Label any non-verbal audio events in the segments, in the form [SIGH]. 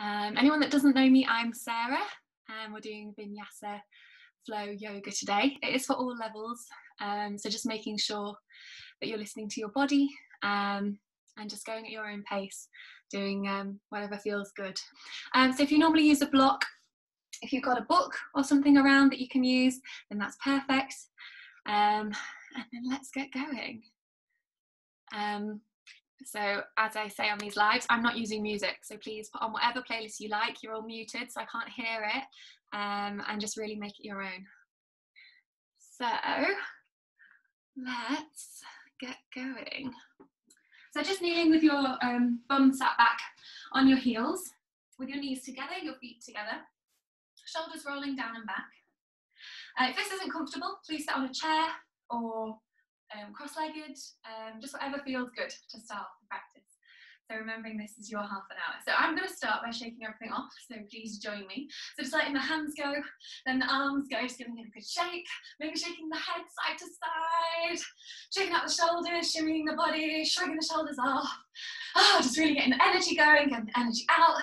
Um, anyone that doesn't know me, I'm Sarah, and we're doing Vinyasa Flow Yoga today. It is for all levels, um, so just making sure that you're listening to your body um, and just going at your own pace, doing um, whatever feels good. Um, so if you normally use a block, if you've got a book or something around that you can use, then that's perfect. Um, and then let's get going. Um, so as I say on these lives, I'm not using music. So please put on whatever playlist you like. You're all muted, so I can't hear it. Um, and just really make it your own. So let's get going. So just kneeling with your um, bum sat back on your heels, with your knees together, your feet together, shoulders rolling down and back. Uh, if this isn't comfortable, please sit on a chair or um, cross-legged, um, just whatever feels good to start the practice. So remembering this is your half an hour. So I'm going to start by shaking everything off, so please join me. So just letting the hands go, then the arms go, just giving it a good shake, maybe shaking the head side to side, shaking out the shoulders, shimmying the body, shrugging the shoulders off. Oh, just really getting the energy going, getting the energy out.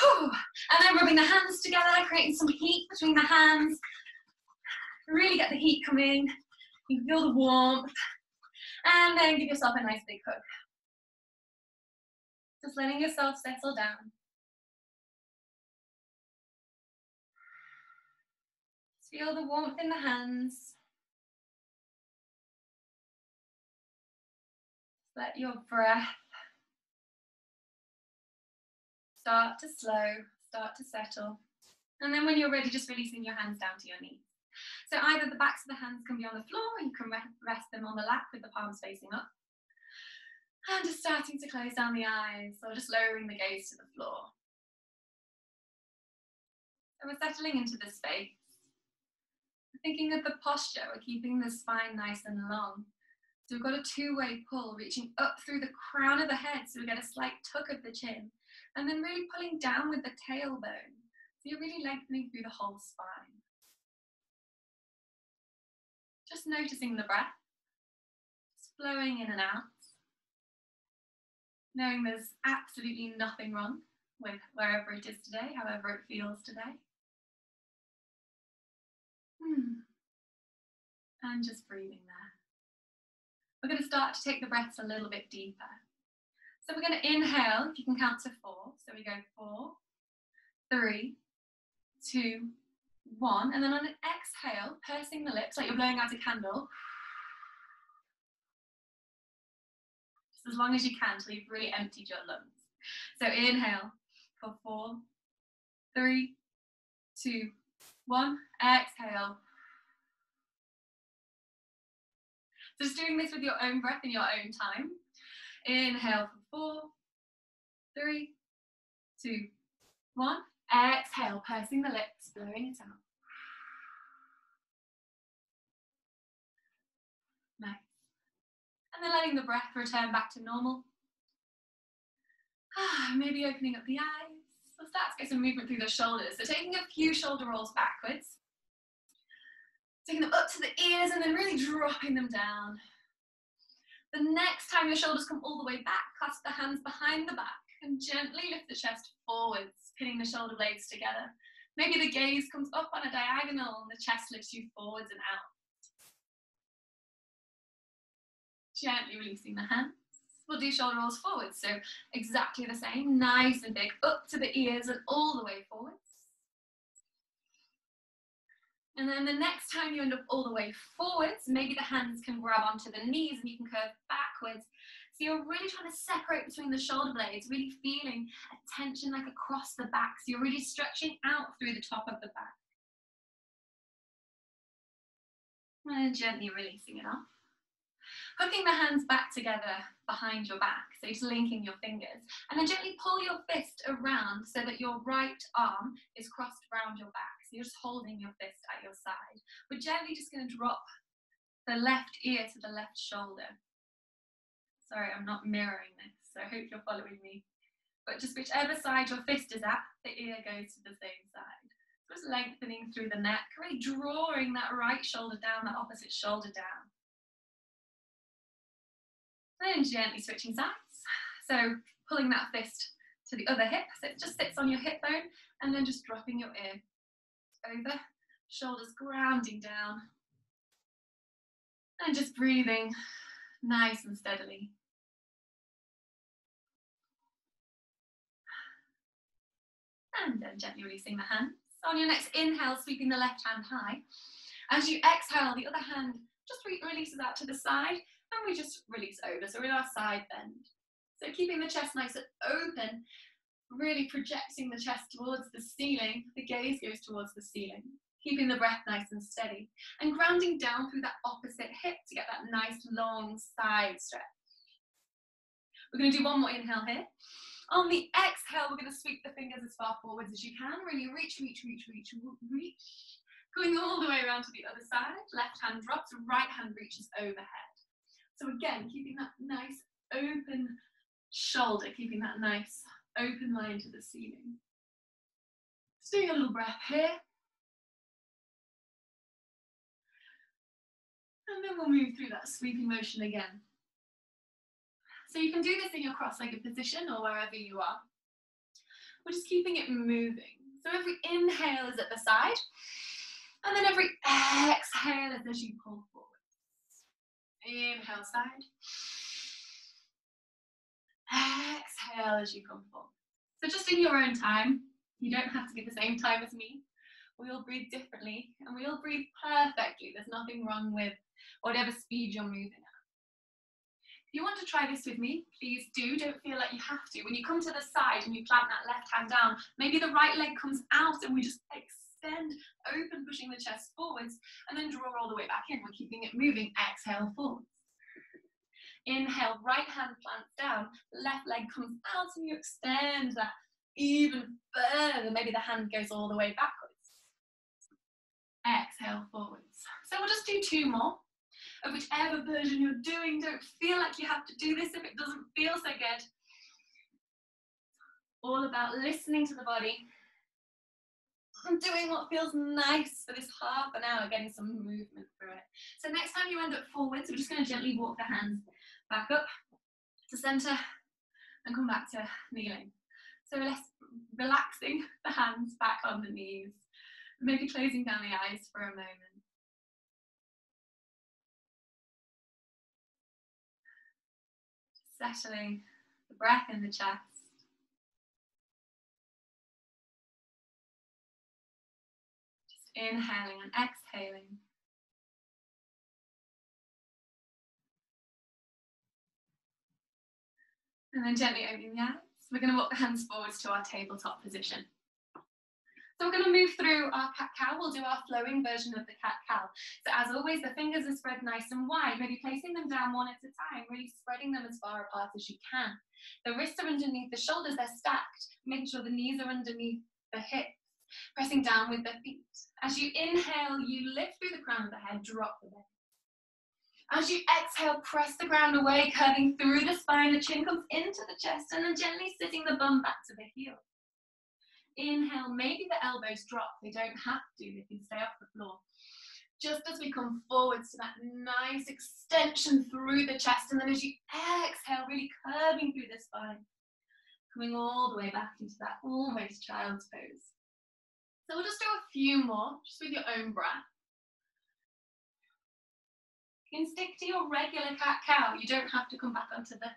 Whew. And then rubbing the hands together, creating some heat between the hands. Really get the heat coming. You feel the warmth. And then give yourself a nice big hug. Just letting yourself settle down. feel the warmth in the hands. Let your breath start to slow, start to settle. And then when you're ready, just releasing your hands down to your knees. So either the backs of the hands can be on the floor, or you can rest them on the lap with the palms facing up. And just starting to close down the eyes, or just lowering the gaze to the floor. So we're settling into the space. thinking of the posture, we're keeping the spine nice and long. So we've got a two-way pull, reaching up through the crown of the head, so we get a slight tuck of the chin, and then really pulling down with the tailbone. So you're really lengthening through the whole spine. Just noticing the breath, just flowing in and out. Knowing there's absolutely nothing wrong with wherever it is today, however it feels today. Hmm. And just breathing there. We're going to start to take the breaths a little bit deeper. So we're going to inhale, if you can count to four. So we go four, three, two, one, and then on an exhale, pursing the lips like you're blowing out a candle. Just as long as you can till you've really emptied your lungs. So inhale for four, three, two, one. Exhale. So Just doing this with your own breath in your own time. Inhale for four, three, two, one. Exhale, pursing the lips, blowing it out. Nice. And then letting the breath return back to normal. Ah, maybe opening up the eyes. We'll start to get some movement through the shoulders. So taking a few shoulder rolls backwards. Taking them up to the ears and then really dropping them down. The next time your shoulders come all the way back, clasp the hands behind the back and gently lift the chest forwards, pinning the shoulder blades together. Maybe the gaze comes up on a diagonal and the chest lifts you forwards and out. Gently releasing the hands. We'll do shoulder rolls forwards, so exactly the same, nice and big, up to the ears and all the way forwards. And then the next time you end up all the way forwards, maybe the hands can grab onto the knees and you can curve backwards so you're really trying to separate between the shoulder blades, really feeling a tension like across the back. So you're really stretching out through the top of the back. And gently releasing it off. Hooking the hands back together behind your back, so just linking your fingers. And then gently pull your fist around so that your right arm is crossed around your back. So you're just holding your fist at your side. We're gently just going to drop the left ear to the left shoulder. Sorry, I'm not mirroring this, so I hope you're following me. But just whichever side your fist is at, the ear goes to the same side. Just lengthening through the neck, really drawing that right shoulder down, that opposite shoulder down. Then gently switching sides. So pulling that fist to the other hip. So it just sits on your hip bone and then just dropping your ear over, shoulders grounding down. And just breathing nice and steadily. And gently releasing the hands. On your next inhale, sweeping the left hand high. As you exhale, the other hand just re releases out to the side and we just release over. So we're in our side bend. So keeping the chest nice and open, really projecting the chest towards the ceiling. The gaze goes towards the ceiling. Keeping the breath nice and steady and grounding down through that opposite hip to get that nice long side stretch. We're going to do one more inhale here. On the exhale, we're going to sweep the fingers as far forwards as you can. Really reach, reach, reach, reach, reach. Going all the way around to the other side. Left hand drops, right hand reaches overhead. So again, keeping that nice open shoulder, keeping that nice open line to the ceiling. Just doing a little breath here. And then we'll move through that sweeping motion again. So you can do this in your cross-legged position or wherever you are. We're just keeping it moving. So every inhale is at the side, and then every exhale is as you pull forward. Inhale side. Exhale as you come forward. So just in your own time, you don't have to be the same time as me. We all breathe differently and we all breathe perfectly. There's nothing wrong with whatever speed you're moving at. If you want to try this with me, please do. Don't feel like you have to. When you come to the side and you plant that left hand down, maybe the right leg comes out and we just extend, open, pushing the chest forwards, and then draw all the way back in. We're keeping it moving. Exhale forwards. Inhale, right hand plants down, left leg comes out and you extend that even further. Maybe the hand goes all the way backwards. Exhale forwards. So we'll just do two more of whichever version you're doing. Don't feel like you have to do this if it doesn't feel so good. All about listening to the body and doing what feels nice for this half an hour, getting some movement through it. So next time you end up forwards, we're just going to gently walk the hands back up to center and come back to kneeling. So relaxing [LAUGHS] the hands back on the knees, maybe closing down the eyes for a moment. Settling the breath in the chest. Just inhaling and exhaling. And then gently opening the eyes. We're going to walk the hands forwards to our tabletop position. So we're going to move through our cat-cow. We'll do our flowing version of the cat-cow. So as always, the fingers are spread nice and wide, maybe placing them down one at a time, really spreading them as far apart as you can. The wrists are underneath the shoulders, they're stacked, making sure the knees are underneath the hips, pressing down with the feet. As you inhale, you lift through the crown of the head, drop the belly. As you exhale, press the ground away, curving through the spine. The chin comes into the chest and then gently sitting the bum back to the heel. Inhale, maybe the elbows drop. They don't have to, they can stay off the floor. Just as we come forwards to that nice extension through the chest. And then as you exhale, really curving through the spine. Coming all the way back into that almost child's pose. So we'll just do a few more, just with your own breath. You can stick to your regular cat cow. You don't have to come back onto the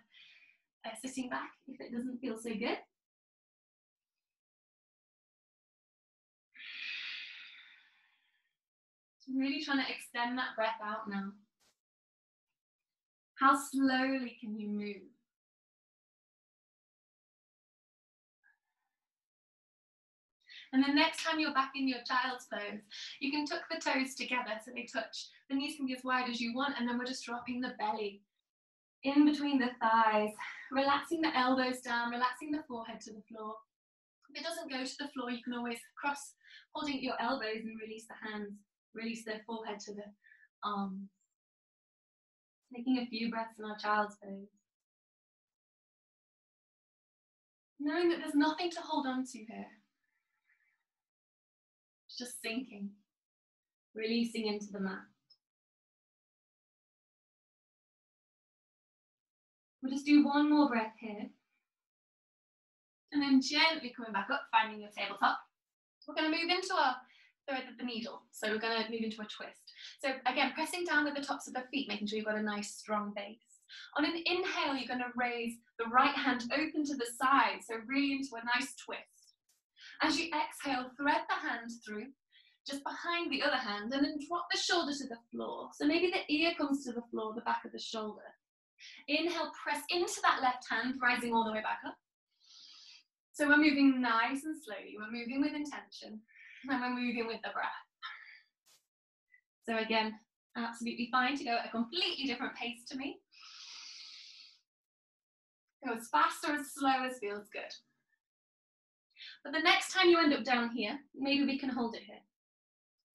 uh, sitting back if it doesn't feel so good. Really trying to extend that breath out now. How slowly can you move? And then next time you're back in your child's pose, you can tuck the toes together so they touch. The knees can be as wide as you want, and then we're just dropping the belly in between the thighs, relaxing the elbows down, relaxing the forehead to the floor. If it doesn't go to the floor, you can always cross, holding your elbows and release the hands, release the forehead to the arms. Taking a few breaths in our child's pose. Knowing that there's nothing to hold on to here just sinking, releasing into the mat. We'll just do one more breath here. And then gently coming back up, finding your tabletop. We're going to move into our thread of the needle. So we're going to move into a twist. So again, pressing down with the tops of the feet, making sure you've got a nice strong base. On an inhale, you're going to raise the right hand open to the side, so really into a nice twist. As you exhale, thread the hand through, just behind the other hand, and then drop the shoulder to the floor. So maybe the ear comes to the floor, the back of the shoulder. Inhale, press into that left hand, rising all the way back up. So we're moving nice and slowly. We're moving with intention, [LAUGHS] and we're moving with the breath. So again, absolutely fine to go at a completely different pace to me. Go as fast or as slow as feels good. But the next time you end up down here, maybe we can hold it here.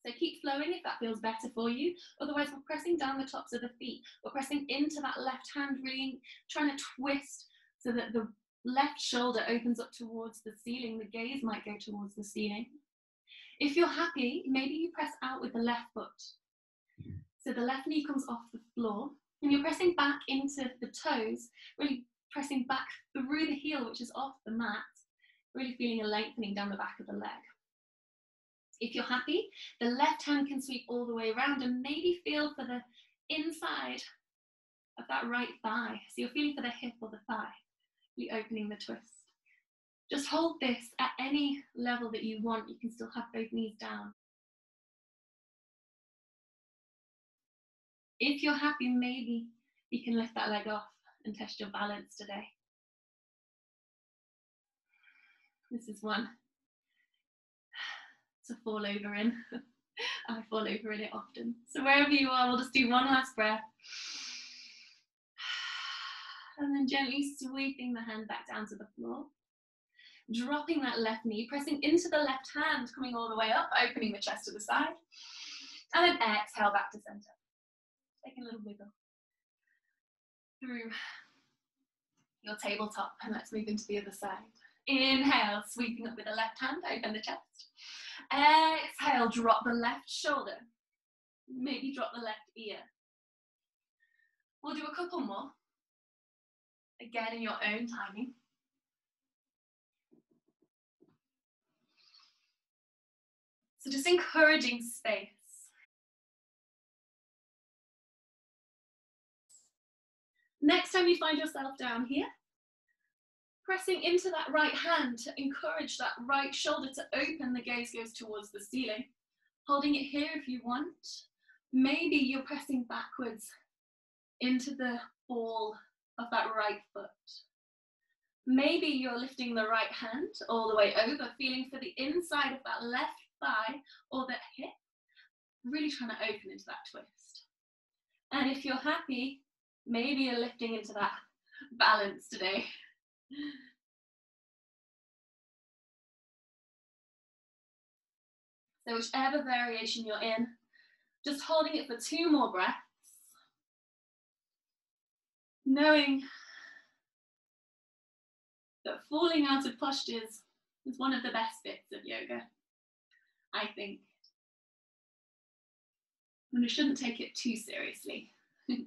So keep flowing if that feels better for you. Otherwise, we're pressing down the tops of the feet. We're pressing into that left hand, really trying to twist so that the left shoulder opens up towards the ceiling. The gaze might go towards the ceiling. If you're happy, maybe you press out with the left foot. So the left knee comes off the floor and you're pressing back into the toes, really pressing back through the heel, which is off the mat, really feeling a lengthening down the back of the leg. If you're happy, the left hand can sweep all the way around and maybe feel for the inside of that right thigh. So you're feeling for the hip or the thigh, really opening the twist. Just hold this at any level that you want. You can still have both knees down. If you're happy, maybe you can lift that leg off and test your balance today. This is one to fall over in. [LAUGHS] I fall over in it often. So wherever you are, we'll just do one last breath. [SIGHS] And then gently sweeping the hand back down to the floor. Dropping that left knee, pressing into the left hand, coming all the way up, opening the chest to the side. And then exhale back to center. Take a little wiggle through your tabletop and let's move into the other side. Inhale, sweeping up with the left hand, open the chest. Exhale, drop the left shoulder. Maybe drop the left ear. We'll do a couple more. Again, in your own timing. So just encouraging space. Next time you find yourself down here, pressing into that right hand to encourage that right shoulder to open, the gaze goes towards the ceiling. Holding it here if you want. Maybe you're pressing backwards into the ball of that right foot. Maybe you're lifting the right hand all the way over, feeling for the inside of that left thigh or that hip, really trying to open into that twist. And if you're happy, maybe you're lifting into that balance today. So whichever variation you're in, just holding it for two more breaths. Knowing that falling out of postures is one of the best bits of yoga, I think. And we shouldn't take it too seriously. [LAUGHS]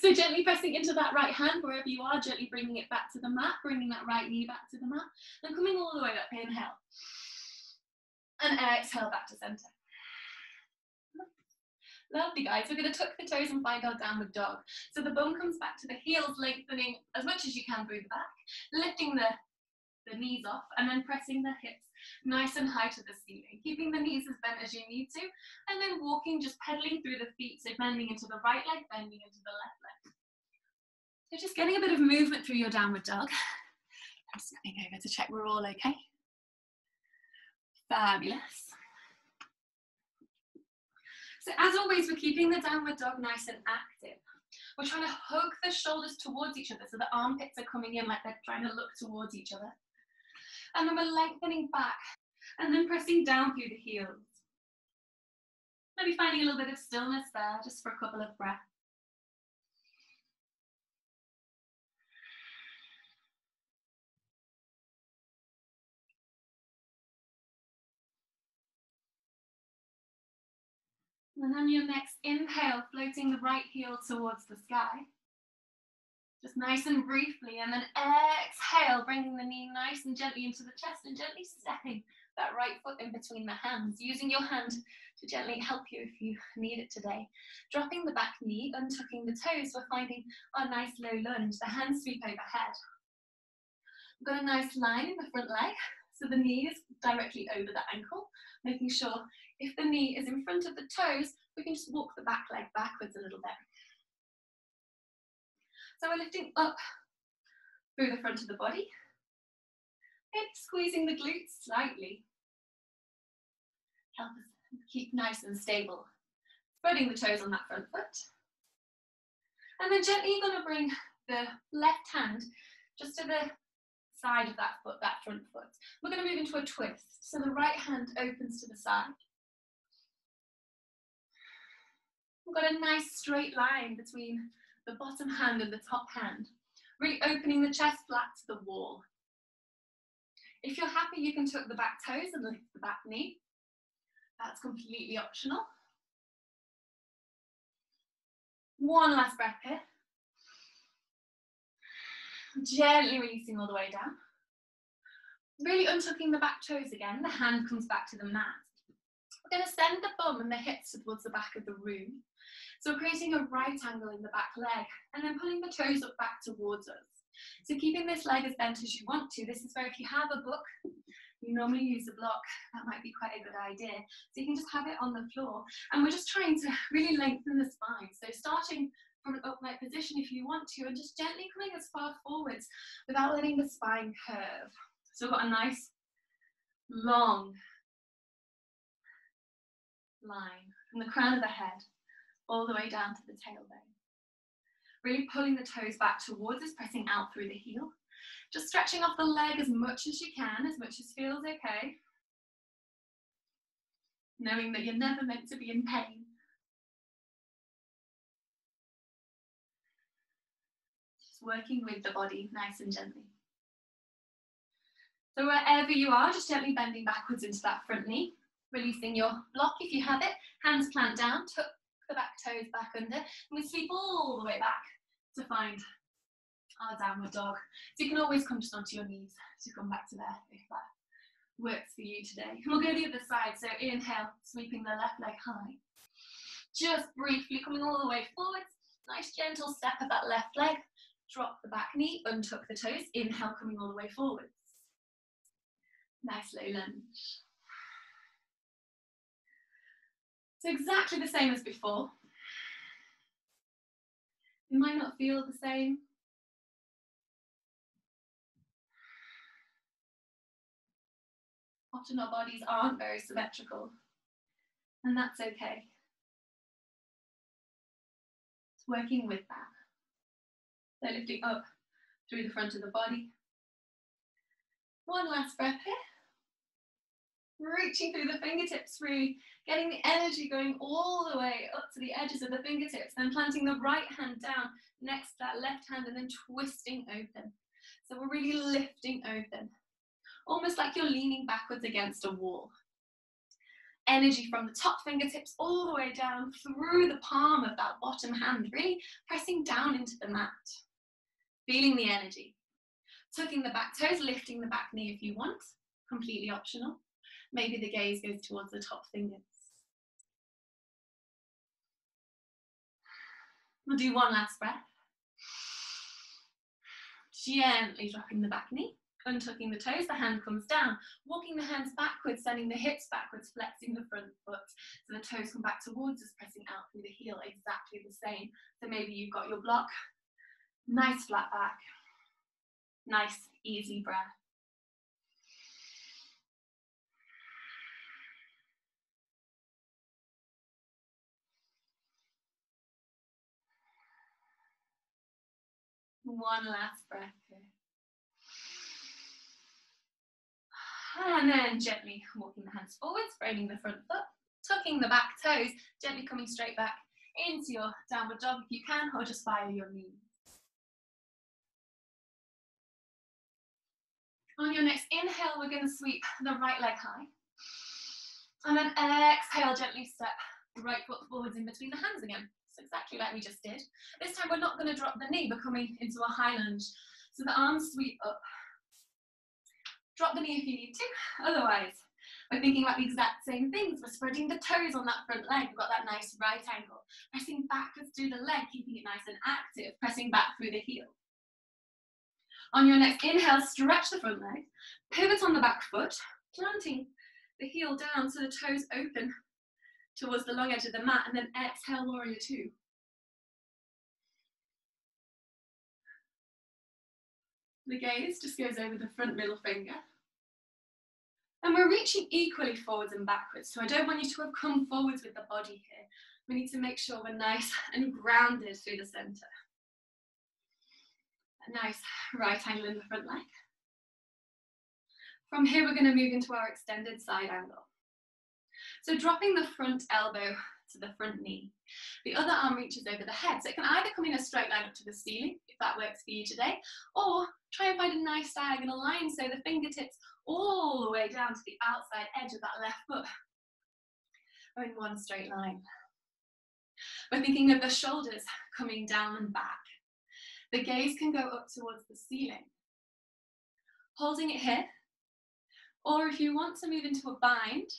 So gently pressing into that right hand wherever you are, gently bringing it back to the mat, bringing that right knee back to the mat, and coming all the way up, inhale. And exhale back to center. Lovely guys, we're going to tuck the toes and find our downward dog. So the bum comes back to the heels, lengthening as much as you can through the back, lifting the, the knees off and then pressing the hips nice and high to the ceiling, keeping the knees as bent as you need to, and then walking, just pedaling through the feet, so bending into the right leg, bending into the left leg. So just getting a bit of movement through your downward dog. [LAUGHS] I'm just coming over to check we're all okay. Fabulous. So as always, we're keeping the downward dog nice and active. We're trying to hook the shoulders towards each other so the armpits are coming in like they're trying to look towards each other. And then we're lengthening back and then pressing down through the heels. Maybe finding a little bit of stillness there just for a couple of breaths. And on your next inhale, floating the right heel towards the sky. Just nice and briefly, and then exhale, bringing the knee nice and gently into the chest and gently stepping that right foot in between the hands, using your hand to gently help you if you need it today. Dropping the back knee, untucking the toes, we're finding our nice low lunge, the hands sweep overhead. We've got a nice line in the front leg, so the knee is directly over the ankle, making sure if the knee is in front of the toes, we can just walk the back leg backwards a little bit. So we're lifting up through the front of the body, maybe squeezing the glutes slightly. Help us keep nice and stable. Spreading the toes on that front foot. And then gently you're going to bring the left hand just to the side of that foot, that front foot. We're going to move into a twist. So the right hand opens to the side. We've got a nice straight line between the bottom hand and the top hand, really opening the chest flat to the wall. If you're happy, you can tuck the back toes and lift the back knee. That's completely optional. One last breath here. Gently releasing all the way down. Really untucking the back toes again. The hand comes back to the mat. We're going to send the bum and the hips towards the back of the room. So we're creating a right angle in the back leg and then pulling the toes up back towards us. So keeping this leg as bent as you want to. This is where if you have a book, you normally use a block, that might be quite a good idea. So you can just have it on the floor. And we're just trying to [LAUGHS] really lengthen the spine. So starting from an upright position if you want to, and just gently coming as far forwards without letting the spine curve. So we've got a nice long line from the crown of the head all the way down to the tailbone. Really pulling the toes back towards us, pressing out through the heel. Just stretching off the leg as much as you can, as much as feels okay. Knowing that you're never meant to be in pain. Just working with the body nice and gently. So wherever you are, just gently bending backwards into that front knee releasing your block if you have it, hands plant down, tuck the back toes back under, and we sweep all the way back to find our downward dog. So you can always come just onto your knees to come back to there if that works for you today. And we'll go the other side, so inhale, sweeping the left leg high. Just briefly coming all the way forwards, nice gentle step of that left leg, drop the back knee, untuck the toes, inhale coming all the way forwards. Nice low lunge. So exactly the same as before. You might not feel the same. Often our bodies aren't very symmetrical, and that's okay. It's working with that. So lifting up through the front of the body. One last breath here reaching through the fingertips, really getting the energy going all the way up to the edges of the fingertips, then planting the right hand down next to that left hand and then twisting open. So we're really lifting open, almost like you're leaning backwards against a wall. Energy from the top fingertips all the way down through the palm of that bottom hand, really pressing down into the mat. Feeling the energy. Tucking the back toes, lifting the back knee if you want, completely optional maybe the gaze goes towards the top fingers. We'll do one last breath. Gently dropping the back knee, untucking the toes, the hand comes down, walking the hands backwards, sending the hips backwards, flexing the front foot. So the toes come back towards us, pressing out through the heel, exactly the same. So maybe you've got your block, nice flat back, nice easy breath. One last breath here. And then gently walking the hands forwards, framing the front foot, tucking the back toes, gently coming straight back into your downward dog if you can, or just via your knees. On your next inhale, we're going to sweep the right leg high. And then exhale, gently step the right foot forwards in between the hands again. Exactly like we just did. This time we're not going to drop the knee, we're coming into a high lunge. So the arms sweep up. Drop the knee if you need to. Otherwise, we're thinking about the exact same things. We're spreading the toes on that front leg. We've got that nice right angle. Pressing backwards through the leg, keeping it nice and active. Pressing back through the heel. On your next inhale, stretch the front leg. Pivot on the back foot, planting the heel down so the toes open towards the long edge of the mat and then exhale warrior two. The gaze just goes over the front middle finger. And we're reaching equally forwards and backwards. So I don't want you to have come forwards with the body here. We need to make sure we're nice [LAUGHS] and grounded through the center. A nice right angle in the front leg. From here, we're going to move into our extended side angle. So dropping the front elbow to the front knee. The other arm reaches over the head. So it can either come in a straight line up to the ceiling, if that works for you today, or try and find a nice diagonal line so the fingertips all the way down to the outside edge of that left foot. Or in one straight line. We're thinking of the shoulders coming down and back. The gaze can go up towards the ceiling. Holding it here, or if you want to move into a bind,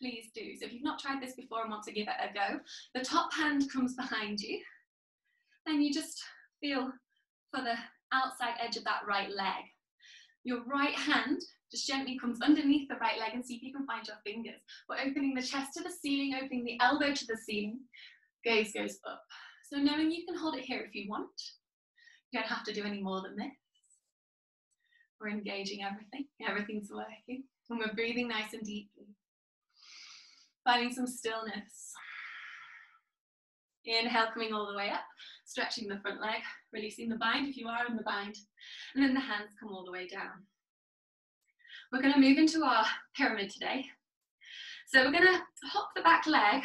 please do. So if you've not tried this before and want to give it a go, the top hand comes behind you and you just feel for the outside edge of that right leg. Your right hand just gently comes underneath the right leg and see if you can find your fingers. We're opening the chest to the ceiling, opening the elbow to the ceiling. Gaze goes up. So knowing you can hold it here if you want. You don't have to do any more than this. We're engaging everything. Everything's working. And we're breathing nice and deeply. Finding some stillness. Inhale, coming all the way up, stretching the front leg, releasing the bind if you are in the bind, and then the hands come all the way down. We're going to move into our pyramid today. So we're going to hop the back leg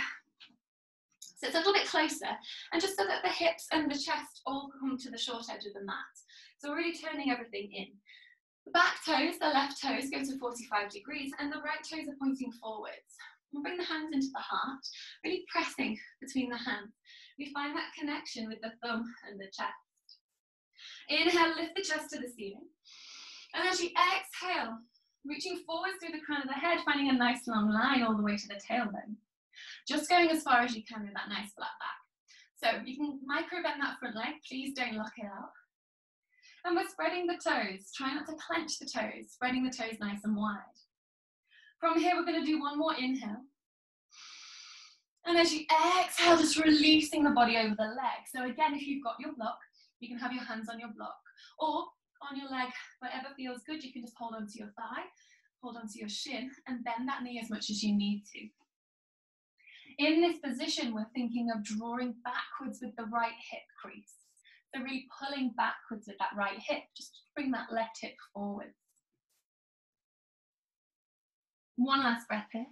so it's a little bit closer, and just so that the hips and the chest all come to the short edge of the mat. So we're really turning everything in. The back toes, the left toes, go to 45 degrees, and the right toes are pointing forwards. Bring the hands into the heart, really pressing between the hands. We find that connection with the thumb and the chest. Inhale, lift the chest to the ceiling. And as you exhale, reaching forwards through the crown of the head, finding a nice long line all the way to the tailbone. Just going as far as you can with that nice flat back. So you can micro bend that front leg, please don't lock it out. And we're spreading the toes. Try not to clench the toes, spreading the toes nice and wide. From here, we're going to do one more inhale. And as you exhale, just releasing the body over the leg. So again, if you've got your block, you can have your hands on your block. Or on your leg, whatever feels good, you can just hold onto your thigh, hold onto your shin, and bend that knee as much as you need to. In this position, we're thinking of drawing backwards with the right hip crease. So really pulling backwards with that right hip, just bring that left hip forwards. One last breath here.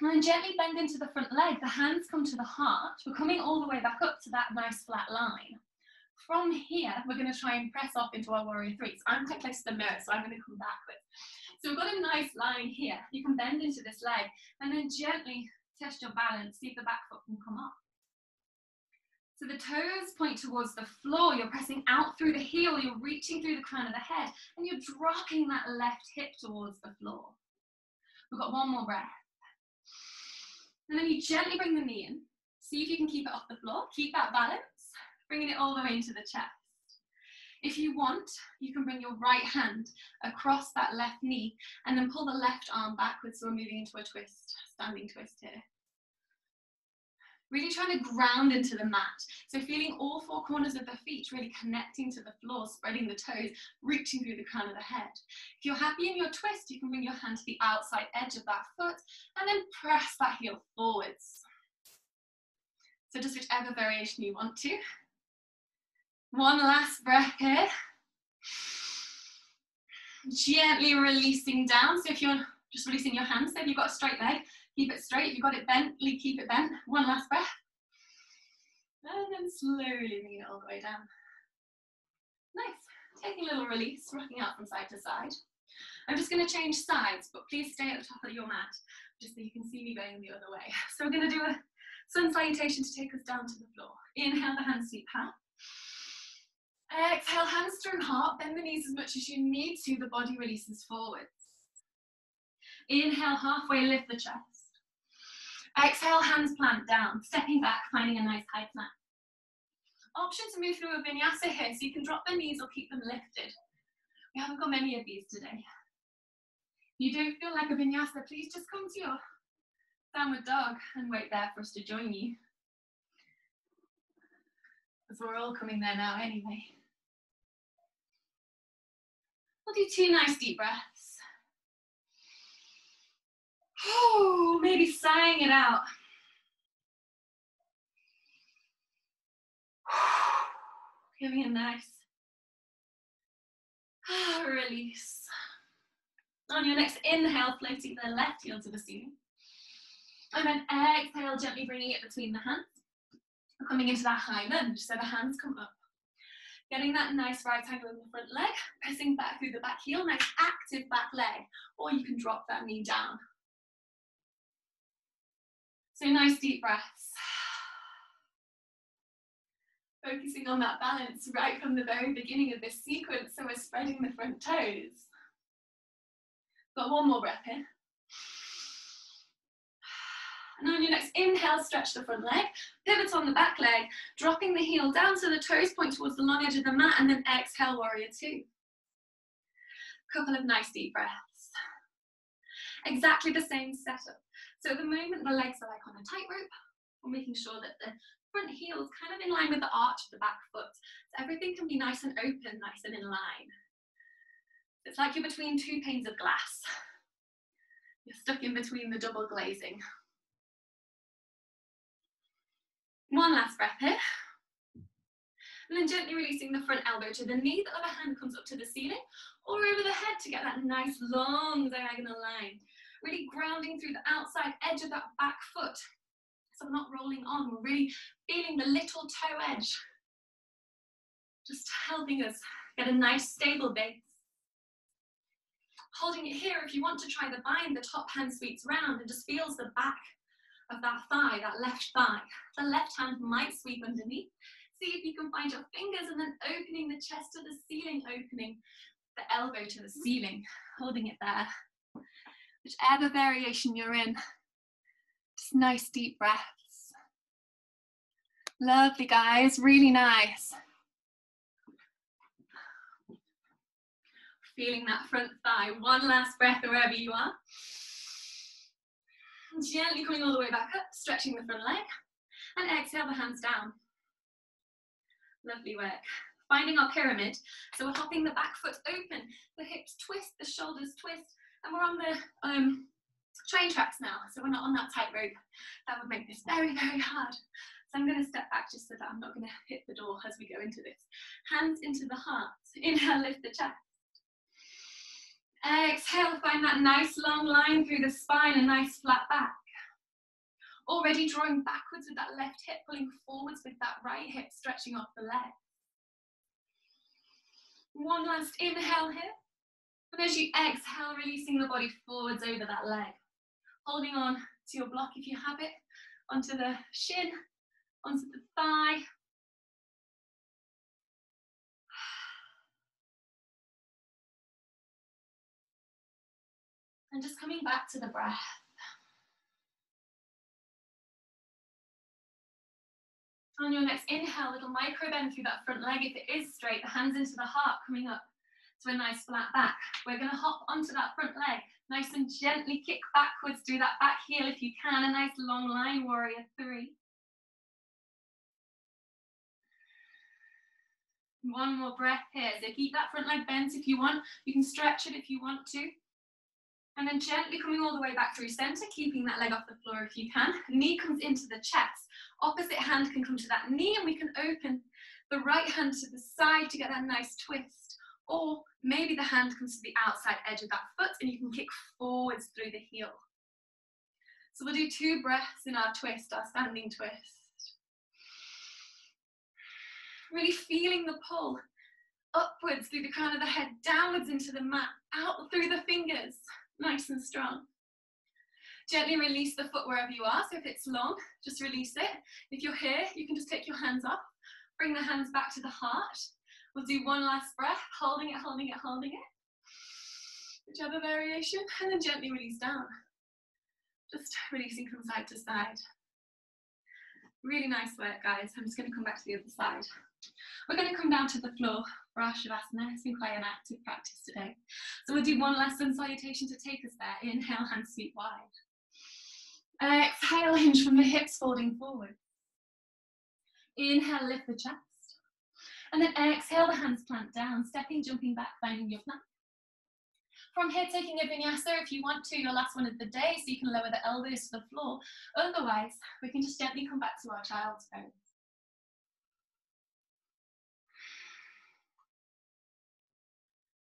And then gently bend into the front leg. The hands come to the heart. We're coming all the way back up to that nice flat line. From here, we're going to try and press off into our warrior three. So I'm quite close to the mirror, so I'm going to come backwards. So we've got a nice line here. You can bend into this leg and then gently test your balance, see if the back foot can come up. So the toes point towards the floor. You're pressing out through the heel. You're reaching through the crown of the head and you're dropping that left hip towards the floor. We've got one more breath. And then you gently bring the knee in. See if you can keep it off the floor. Keep that balance, bringing it all the way into the chest. If you want, you can bring your right hand across that left knee and then pull the left arm backwards. So we're moving into a twist, standing twist here. Really trying to ground into the mat. So feeling all four corners of the feet really connecting to the floor, spreading the toes, reaching through the crown of the head. If you're happy in your twist, you can bring your hand to the outside edge of that foot and then press that heel forwards. So just whichever variation you want to. One last breath here. Gently releasing down. So if you're just releasing your hands, so if you've got a straight leg, Keep it straight. If you've got it bent, keep it bent. One last breath. And then slowly bring it all the way down. Nice. Taking a little release, rocking out from side to side. I'm just going to change sides, but please stay at the top of your mat, just so you can see me going the other way. [LAUGHS] So we're going to do a Sun salutation to take us down to the floor. Inhale, the hands sweep high. Exhale, hands through heart. Bend the knees as much as you need to. The body releases forwards. Inhale, halfway lift the chest. Exhale, hands plant down, stepping back, finding a nice high plank. Option to move through a vinyasa here, so you can drop the knees or keep them lifted. We haven't got many of these today. You don't feel like a vinyasa, please just come to your downward dog and wait there for us to join you. Because we're all coming there now anyway. We'll do two nice deep breaths. Oh, maybe sighing it out. [SIGHS] Giving a nice [SIGHS] release. On your next inhale, floating the left heel to the ceiling. And then exhale, gently bringing it between the hands. Coming into that high lunge, so the hands come up. Getting that nice right angle in the front leg, pressing back through the back heel, nice active back leg, or you can drop that knee down. So nice deep breaths. [SIGHS] Focusing on that balance right from the very beginning of this sequence, so we're spreading the front toes. Got one more breath here. [SIGHS] And on your next inhale, stretch the front leg, pivot on the back leg, dropping the heel down so the toes point towards the long edge of the mat, and then exhale, warrior two. Couple of nice deep breaths. Exactly the same setup. So at the moment, the legs are like on a tightrope. We're making sure that the front heel is kind of in line with the arch of the back foot. So everything can be nice and open, nice and in line. It's like you're between two panes of glass. You're stuck in between the double glazing. One last breath here. And then gently releasing the front elbow to the knee, the other hand comes up to the ceiling or over the head to get that nice long diagonal line. Really grounding through the outside edge of that back foot. So we're not rolling on, we're really feeling the little toe edge. Just helping us get a nice stable base. Holding it here, if you want to try the bind, the top hand sweeps round and just feels the back of that thigh, that left thigh. The left hand might sweep underneath. See if you can find your fingers and then opening the chest to the ceiling, opening the elbow to the ceiling, holding it there. Whichever variation you're in, just nice deep breaths. Lovely, guys, really nice. Feeling that front thigh. One last breath wherever you are. Gently coming all the way back up, stretching the front leg. And exhale the hands down. Lovely work. Finding our pyramid. So we're hopping the back foot open, the hips twist, the shoulders twist, and we're on the um, train tracks now. So we're not on that tightrope. That would make this very, very hard. So I'm going to step back just so that I'm not going to hit the door as we go into this. Hands into the heart. Inhale, lift the chest. Exhale, find that nice long line through the spine, a nice flat back. Already drawing backwards with that left hip, pulling forwards with that right hip, stretching off the leg. One last inhale here. And as you exhale, releasing the body forwards over that leg. Holding on to your block if you have it, onto the shin, onto the thigh, And just coming back to the breath. On your next inhale, little micro bend through that front leg. If it is straight, the hands into the heart, coming up to a nice flat back. We're going to hop onto that front leg, nice and gently kick backwards through that back heel if you can. A nice long line, warrior three. One more breath here. So keep that front leg bent if you want. You can stretch it if you want to. And then gently coming all the way back through center, keeping that leg off the floor if you can. Knee comes into the chest. Opposite hand can come to that knee and we can open the right hand to the side to get that nice twist. Or maybe the hand comes to the outside edge of that foot and you can kick forwards through the heel. So we'll do two breaths in our twist, our standing twist. Really feeling the pull upwards through the crown of the head, downwards into the mat, out through the fingers nice and strong. Gently release the foot wherever you are. So if it's long, just release it. If you're here, you can just take your hands off. Bring the hands back to the heart. We'll do one last breath, holding it, holding it, holding it. Whichever variation, [LAUGHS] and then gently release down. Just [LAUGHS] releasing from side to side. Really nice work, guys. I'm just going to come back to the other side. We're going to come down to the floor for our Shavasana. It's been quite an active practice today. So we'll do one lesson salutation to take us there. Inhale, hands sweep wide. Uh, exhale, [LAUGHS] hinge from the hips, folding forward. Inhale, lift the chest. And then exhale, the hands plant down, stepping, jumping back, finding your plank. From here, taking a vinyasa if you want to, your last one of the day, so you can lower the elbows to the floor. Otherwise, we can just gently come back to our child's pose.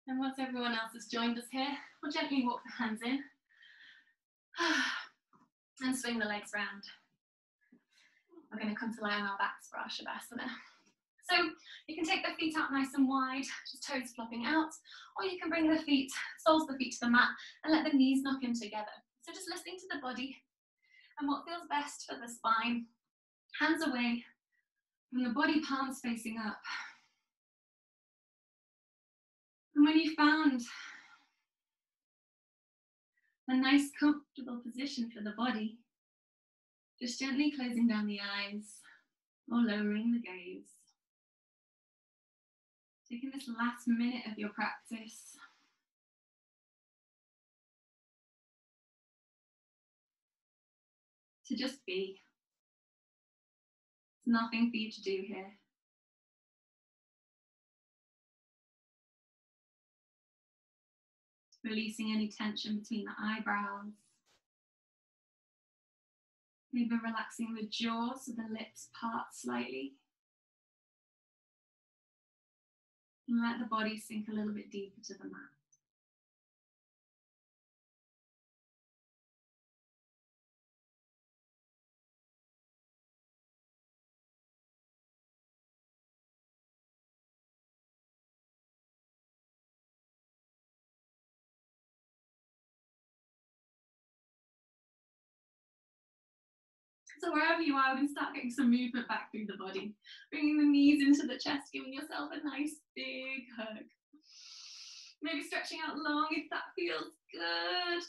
And once everyone else has joined us here, we'll gently walk the hands in [SIGHS] and swing the legs round. We're going to come to lie on our backs for our Shavasana. So you can take the feet out nice and wide, just toes flopping out, or you can bring the feet, soles of the feet to the mat and let the knees knock in together. So just listening to the body and what feels best for the spine. Hands away from the body, palms facing up. And when you found a nice comfortable position for the body, just gently closing down the eyes or lowering the gaze. Taking this last minute of your practice to just be. There's nothing for you to do here. Releasing any tension between the eyebrows. Maybe relaxing the jaw so the lips part slightly. And let the body sink a little bit deeper to the mat. So wherever you are, we can start getting some movement back through the body. Bringing the knees into the chest, giving yourself a nice big hug. Maybe stretching out long if that feels good.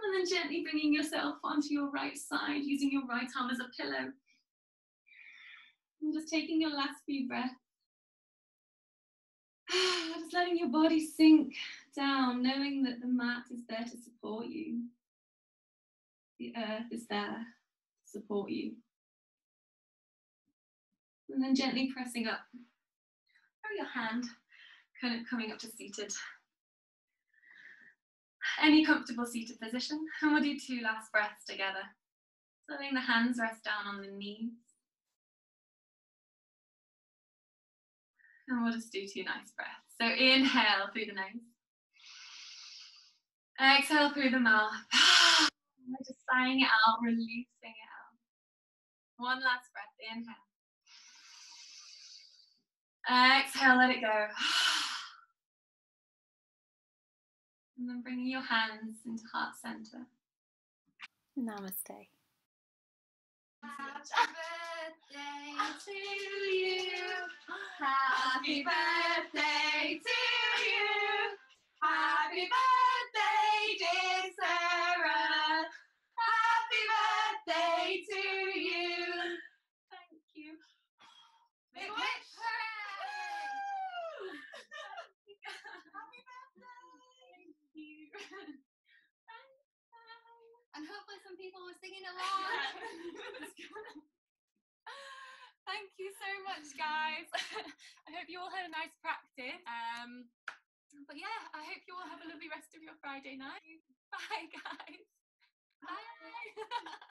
And then gently bringing yourself onto your right side, using your right arm as a pillow. And just taking your last few breaths. [SIGHS] Just letting your body sink down, knowing that the mat is there to support you. The earth is there support you. And then gently pressing up through your hand, kind of coming up to seated. Any comfortable seated position, and we'll do two last breaths together. So letting the hands rest down on the knees. And we'll just do two nice breaths. So inhale through the nose. Exhale through the mouth. [SIGHS] We're just sighing it out, releasing it one last breath. Inhale. Exhale, let it go. [SIGHS] And then bringing your hands into heart center. Namaste. Happy birthday to you. Happy birthday to you. Happy birthday, dear Sarah. Happy birthday to you. Thank you. Big wish. Hooray! Happy birthday. Thank you. [LAUGHS] And hopefully some people were singing along. [LAUGHS] [LAUGHS] Thank you so much, guys. I hope you all had a nice practice. Um, but yeah, I hope you all have a lovely rest of your Friday night. Bye, guys. Bye.